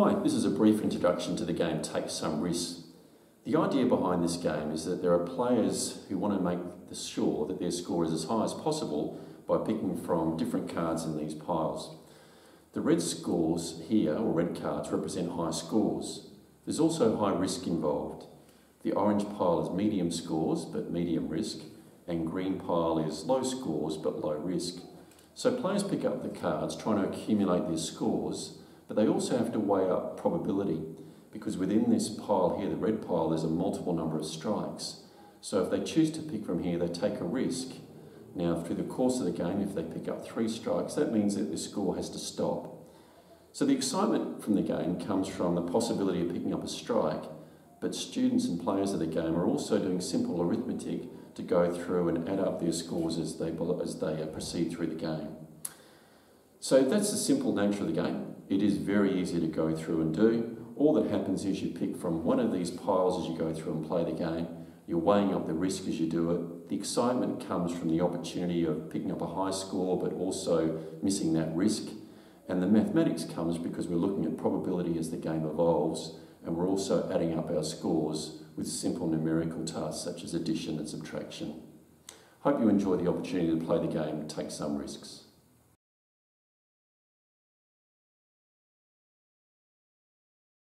Hi, this is a brief introduction to the game Take Sum Risks. The idea behind this game is that there are players who want to make sure that their score is as high as possible by picking from different cards in these piles. The red scores here, or red cards, represent high scores. There's also high risk involved. The orange pile is medium scores, but medium risk, and green pile is low scores, but low risk. So players pick up the cards trying to accumulate their scores, but they also have to weigh up probability because within this pile here, the red pile, there's a multiple number of strikes. So if they choose to pick from here, they take a risk. Now, through the course of the game, if they pick up three strikes, that means that the score has to stop. So the excitement from the game comes from the possibility of picking up a strike, but students and players of the game are also doing simple arithmetic to go through and add up their scores as they, as they proceed through the game. So that's the simple nature of the game. It is very easy to go through and do. All that happens is you pick from one of these piles as you go through and play the game. You're weighing up the risk as you do it. The excitement comes from the opportunity of picking up a high score but also missing that risk. And the mathematics comes because we're looking at probability as the game evolves and we're also adding up our scores with simple numerical tasks such as addition and subtraction. Hope you enjoy the opportunity to play the game and take some risks.